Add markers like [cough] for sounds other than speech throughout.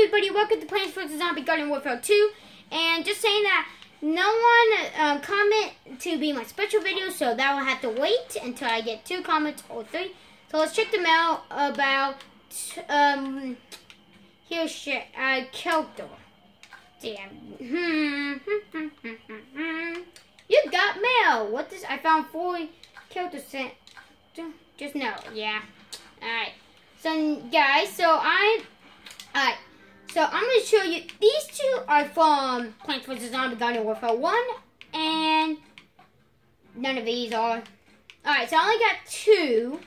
everybody, welcome to Plants vs. Zombie Garden Warfare 2. And just saying that no one um, comment to be my special video, so that will have to wait until I get two comments or three. So let's check them out about, um, here's shit, uh, Keltor. Damn. [laughs] you got mail. What this? I found four Keltor sent. Just no. Yeah. Alright. So, guys, so I, alright. So I'm going to show you, these two are from Plants vs. Zombie Garden Warfare 1, and none of these are. Alright, so I only got two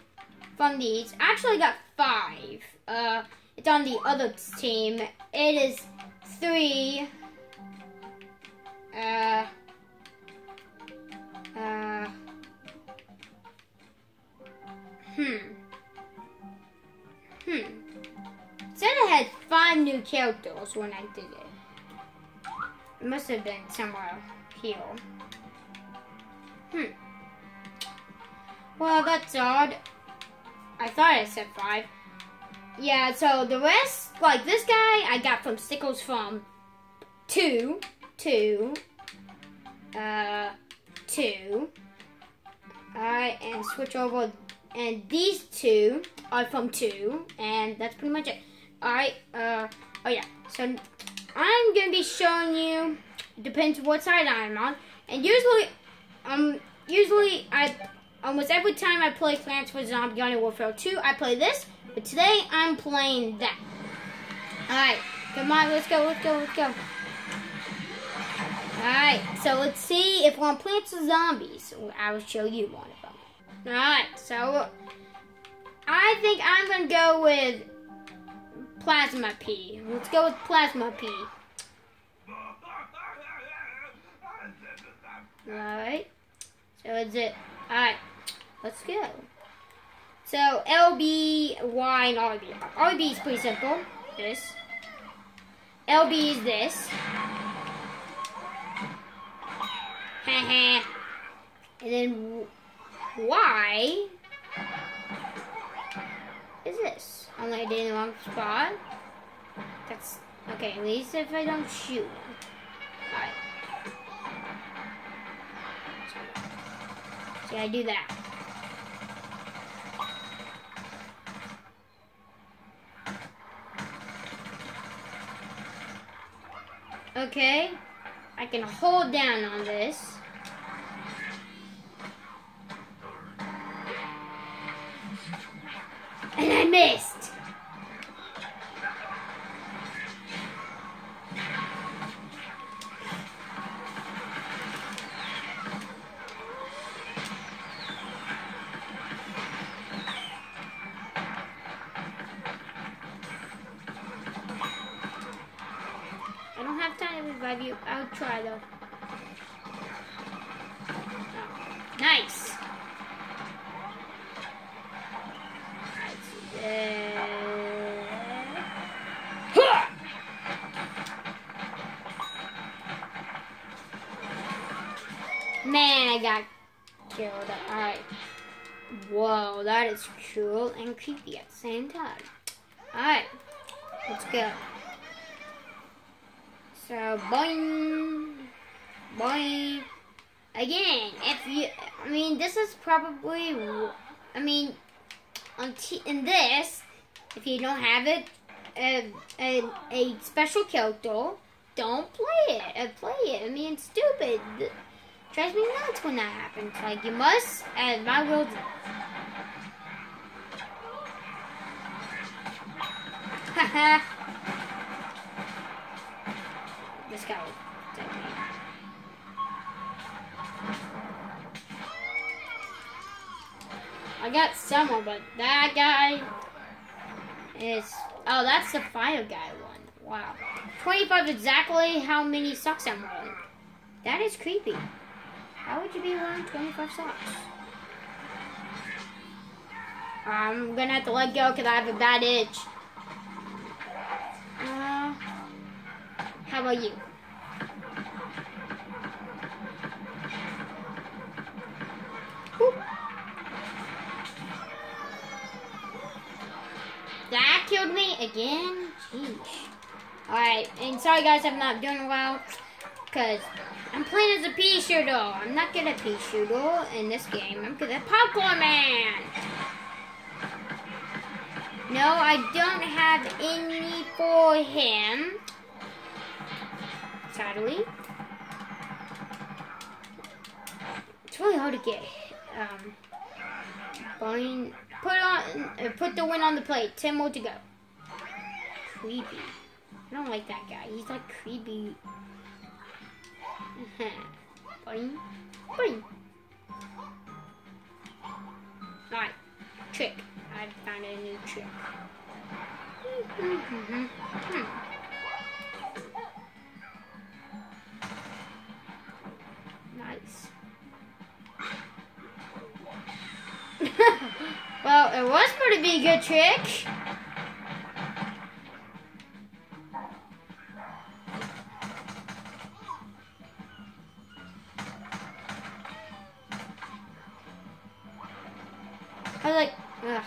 from these. Actually, I got five. Uh, it's on the other team. It is three. Uh, uh. Hmm five new characters when I did it. It must have been somewhere here. Hmm. Well, that's odd. I thought I said five. Yeah, so the rest, like this guy, I got from Stickles from two, two, uh, two. Alright, and switch over. And these two are from two, and that's pretty much it. Alright, uh, oh yeah. So I'm gonna be showing you, depends what side I'm on. And usually, um, usually I, almost every time I play Plants vs. Zombie Garden Warfare 2, I play this. But today, I'm playing that. Alright, come on, let's go, let's go, let's go. Alright, so let's see if we're on Plants vs. Zombies. I will show you one of them. Alright, so I think I'm gonna go with Plasma Pea. Let's go with Plasma Pea. Alright. So is it. Alright. Let's go. So LB, Y, and RB. RB is pretty simple. This. LB is this. [laughs] and then Y is this? I'm like in the wrong spot. That's okay, at least if I don't shoot. Alright. See, I do that. Okay, I can hold down on this. And I missed. I don't have time to revive you. I'll try though. Oh, nice. Man, I got killed. Alright. Whoa, that is cool and creepy at the same time. Alright, let's go. So, boing, boing. Again, if you, I mean, this is probably, I mean, on t in this, if you don't have it, a, a, a special character, don't play it. Uh, play it. I mean, stupid. Drives me nuts when that happens. Like, you must, and my world. Haha. this guy was dead I got someone, but that guy is... Oh, that's the fire guy one. Wow. 25 exactly how many socks I'm wearing. That is creepy. How would you be wearing 25 socks? I'm gonna have to let go because I have a bad itch. Uh, how about you? That killed me again? Jeez. Alright, and sorry guys I'm not doing well. Because I'm playing as a pea shooter. I'm not good at pea shooter in this game. I'm good at Popcorn Man. No, I don't have any for him. Sadly. It's really hard to get um Fine. Put on uh, put the win on the plate. Ten more to go. Creepy. I don't like that guy. He's like creepy. [laughs] Boing. Boing. Alright. Trick. I found a new trick. nice. [laughs] well, it was pretty be a good trick. I was like, ugh.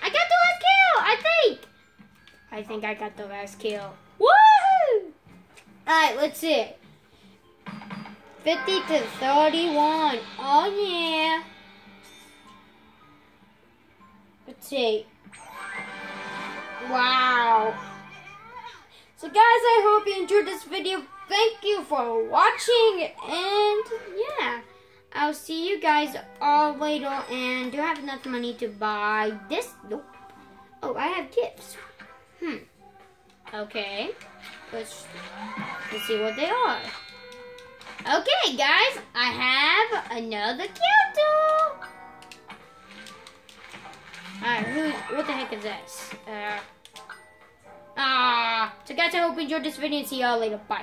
I got the last kill, I think. I think I got the last kill. Woohoo! Alright, let's see. 50 to 31. Oh, yeah. Let's see. Wow. So guys, I hope you enjoyed this video. Thank you for watching. And yeah, I'll see you guys all later. And do I have enough money to buy this? Nope. Oh, I have gifts. Hmm. Okay. Let's, let's see what they are. Okay, guys, I have another candle. Alright, who, what the heck is this? Uh, ah. So guys, I hope you enjoyed this video and see y'all later. Bye.